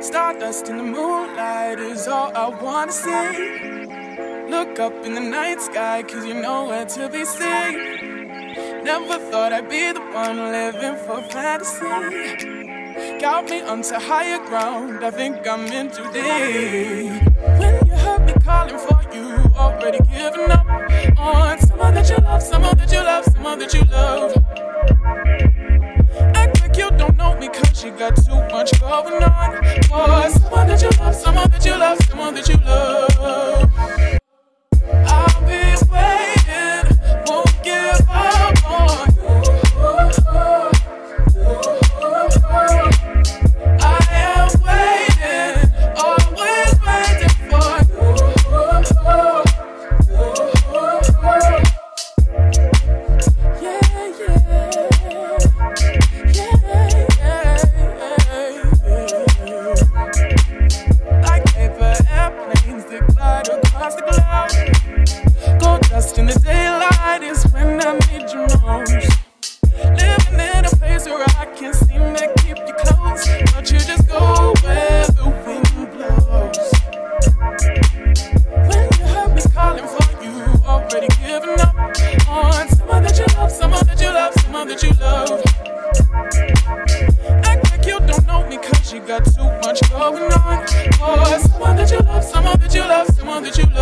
Stardust in the moonlight is all I wanna see. Look up in the night sky, cause you know where to be seen. Never thought I'd be the one living for fantasy. Got me onto higher ground, I think I'm in too deep. When you heard me calling for you, already giving up on someone that you love, someone that you love, someone that you love you don't know me cause you got too much going on. You most. Living in a place where I can't seem to keep you close, but you just go where the wind blows. When you heard me calling for you, already giving up on someone that you love, someone that you love, someone that you love. Act like you don't know me cause you got too much going on. Boy, someone that you love, someone that you love, someone that you love.